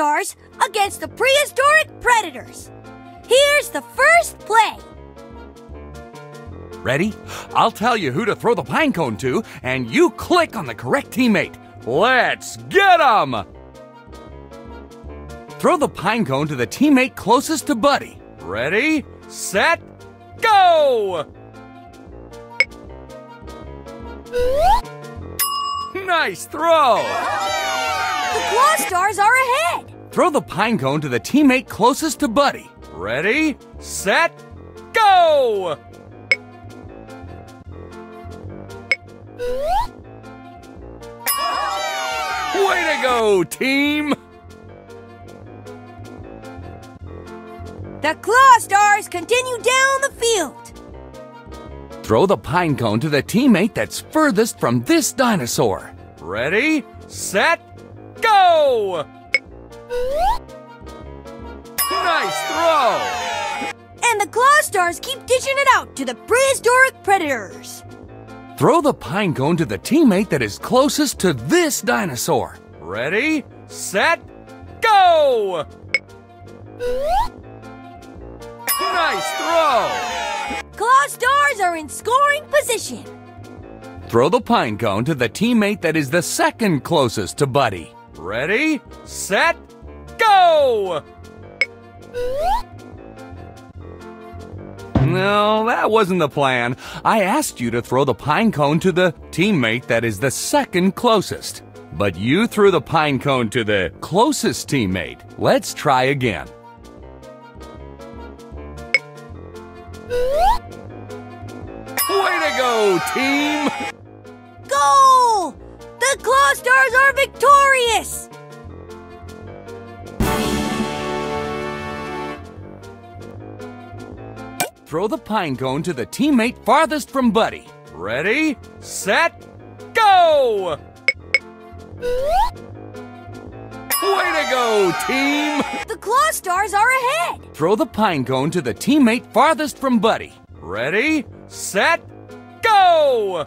Stars against the prehistoric predators. Here's the first play. Ready? I'll tell you who to throw the pine cone to, and you click on the correct teammate. Let's get 'em! Throw the pine cone to the teammate closest to Buddy. Ready, set, go! Nice throw! The Claw Stars are ahead. Throw the pine cone to the teammate closest to Buddy. Ready, set, go! Way to go, team! The Claw Stars continue down the field. Throw the pine cone to the teammate that's furthest from this dinosaur. Ready, set, go! Nice throw! And the Claw Stars keep dishing it out to the prehistoric predators. Throw the pine cone to the teammate that is closest to this dinosaur. Ready, set, go! Nice throw! Claw Stars are in scoring position. Throw the pine cone to the teammate that is the second closest to Buddy. Ready, set, No, that wasn't the plan. I asked you to throw the pine cone to the teammate that is the second closest. But you threw the pine cone to the closest teammate. Let's try again. Way to go, team! Goal! The Claw are victorious! Throw the pine cone to the teammate farthest from Buddy. Ready, set, go! Way to go, team! The Claw Stars are ahead! Throw the pine cone to the teammate farthest from Buddy. Ready, set, go!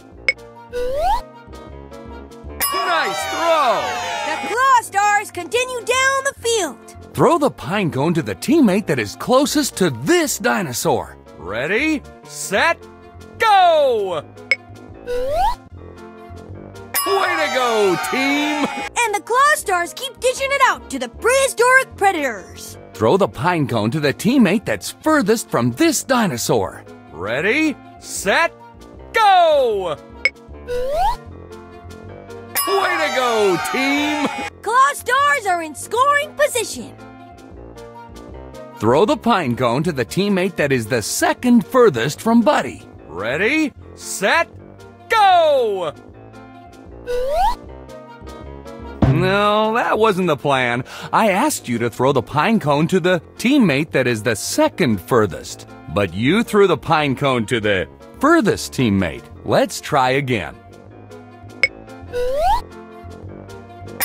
Nice throw! The Claw Stars continue down the field. Throw the pine cone to the teammate that is closest to this dinosaur. Ready, set, go! Way to go, team! And the Claw Stars keep dishing it out to the prehistoric predators. Throw the pine cone to the teammate that's furthest from this dinosaur. Ready, set, go! Way to go, team! Claw Stars are in scoring position. Throw the pine cone to the teammate that is the second furthest from Buddy. Ready, set, go! No, that wasn't the plan. I asked you to throw the pine cone to the teammate that is the second furthest. But you threw the pine cone to the furthest teammate. Let's try again.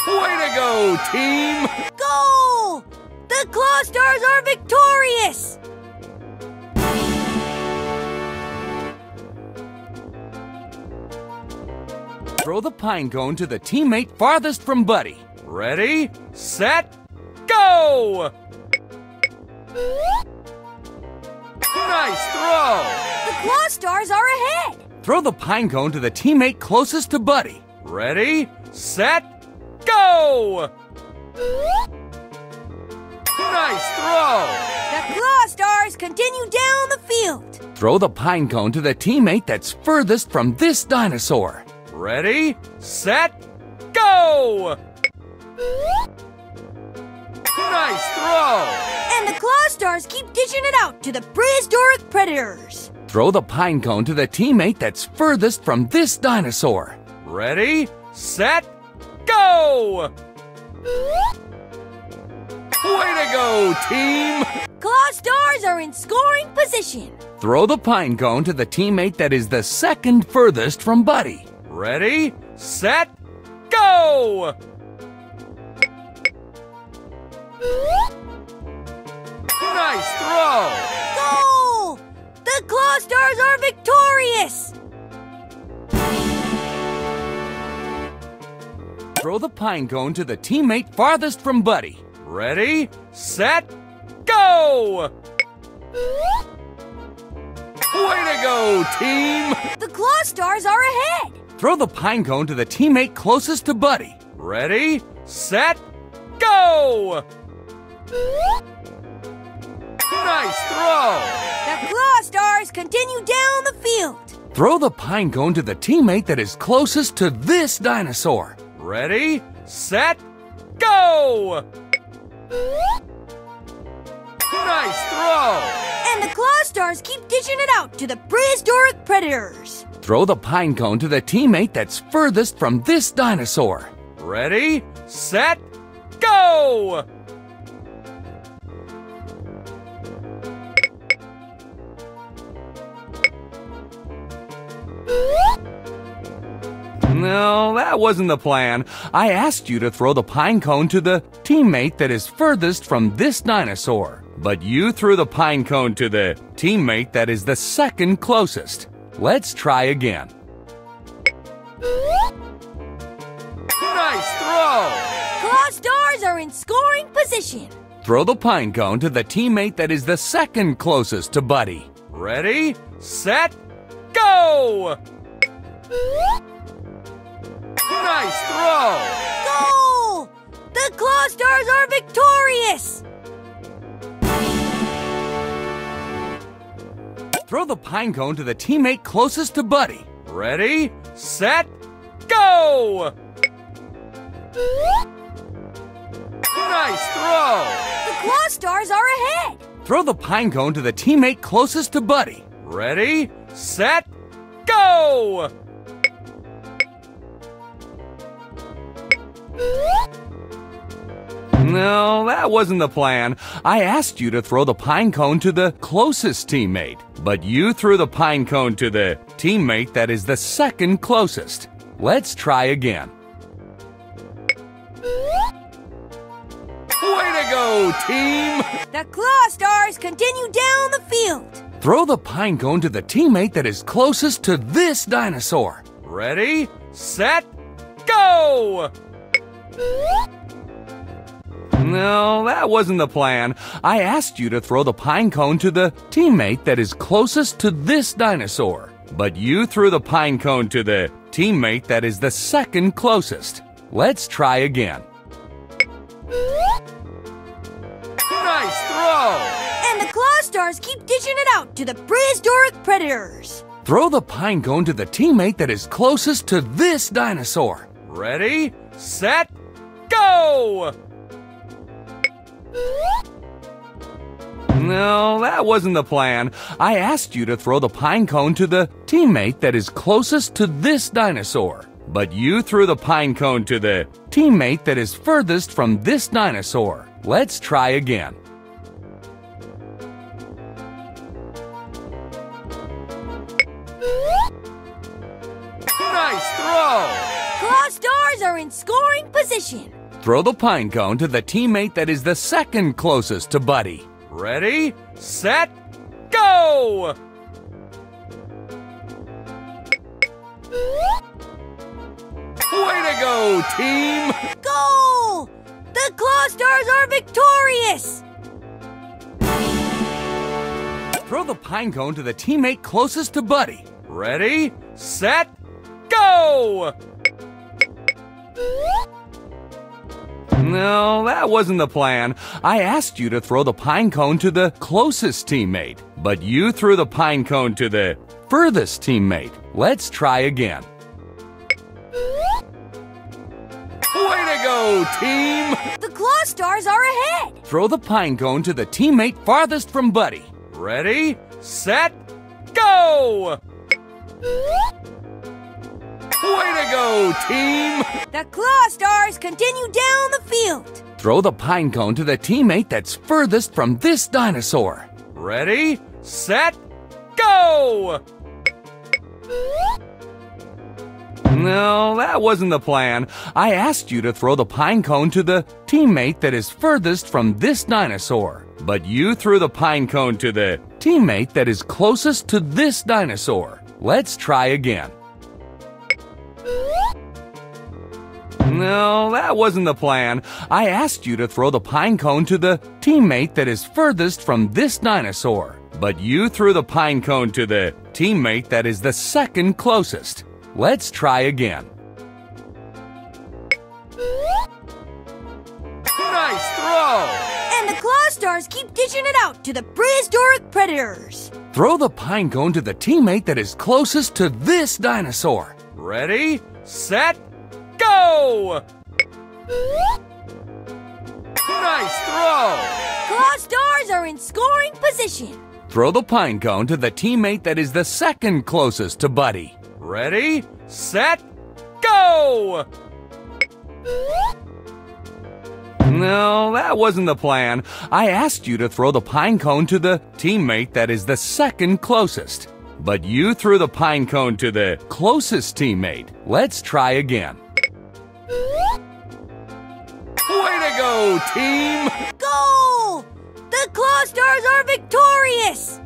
Way to go, team! Goal! The Claw Stars are victorious! Throw the pine cone to the teammate farthest from Buddy. Ready, set, go! Nice throw! The Claw Stars are ahead! Throw the pine cone to the teammate closest to Buddy. Ready, set, go! Nice throw! The Claw Stars continue down the field. Throw the pine cone to the teammate that's furthest from this dinosaur. Ready, set, go! Nice throw! And the Claw Stars keep dishing it out to the prehistoric predators. Throw the pine cone to the teammate that's furthest from this dinosaur. Ready, set, go! Way to go, team! Claw Stars are in scoring position. Throw the pine cone to the teammate that is the second furthest from Buddy. Ready, set, go! Nice throw! Goal! The Claw Stars are victorious! Throw the pine cone to the teammate farthest from Buddy. Ready, set, go! Way to go, team! The Claw Stars are ahead! Throw the pine cone to the teammate closest to Buddy. Ready, set, go! Nice throw! The Claw Stars continue down the field. Throw the pine cone to the teammate that is closest to this dinosaur. Ready, set, go! Nice throw! And the Claw Stars keep dishing it out to the prehistoric predators. Throw the pine cone to the teammate that's furthest from this dinosaur. Ready, set, go! Mm. No, that wasn't the plan. I asked you to throw the pine cone to the teammate that is furthest from this dinosaur. But you threw the pine cone to the teammate that is the second closest. Let's try again. Nice throw! Claw Stars are in scoring position. Throw the pine cone to the teammate that is the second closest to Buddy. Ready, set, go! Nice throw! Goal! The Claw Stars are victorious! Throw the pine cone to the teammate closest to Buddy. Ready, set, go! Nice throw! The Claw Stars are ahead! Throw the pine cone to the teammate closest to Buddy. Ready, set, go! No, that wasn't the plan. I asked you to throw the pine cone to the closest teammate, but you threw the pine cone to the teammate that is the second closest. Let's try again. Way to go, team! The Claw Stars continue down the field. Throw the pine cone to the teammate that is closest to this dinosaur. Ready, set, go! No, that wasn't the plan. I asked you to throw the pine cone to the teammate that is closest to this dinosaur. But you threw the pine cone to the teammate that is the second closest. Let's try again. Nice throw! And the Claw Stars keep dishing it out to the prehistoric predators. Throw the pine cone to the teammate that is closest to this dinosaur. Ready, set, go! No, that wasn't the plan. I asked you to throw the pine cone to the teammate that is closest to this dinosaur. But you threw the pine cone to the teammate that is furthest from this dinosaur. Let's try again. Nice throw! Stars are in scoring position. Throw the pine cone to the teammate that is the second closest to Buddy. Ready, set, go! Way to go, team! Goal! The Claw Stars are victorious! Throw the pine cone to the teammate closest to Buddy. Ready, set, go! No, that wasn't the plan. I asked you to throw the pine cone to the closest teammate, but you threw the pine cone to the furthest teammate. Let's try again. Way to go, team! The Claw Stars are ahead! Throw the pine cone to the teammate farthest from Buddy. Ready, set, go! Way to go, team! The Claw Stars continue down the field. Throw the pine cone to the teammate that's furthest from this dinosaur. Ready, set, go! No, that wasn't the plan. I asked you to throw the pine cone to the teammate that is furthest from this dinosaur. But you threw the pine cone to the teammate that is closest to this dinosaur. Let's try again. No, that wasn't the plan. I asked you to throw the pine cone to the teammate that is furthest from this dinosaur. But you threw the pine cone to the teammate that is the second closest. Let's try again. Nice throw! And the Claw Stars keep dishing it out to the prehistoric predators. Throw the pine cone to the teammate that is closest to this dinosaur. Ready, set, go! Nice throw! Claw Stars are in scoring position. Throw the pine cone to the teammate that is the second closest to Buddy. Ready, set, go! No, that wasn't the plan. I asked you to throw the pine cone to the teammate that is the second closest. But you threw the pine cone to the closest teammate. Let's try again. Go, team! Goal! The Claw Stars are victorious!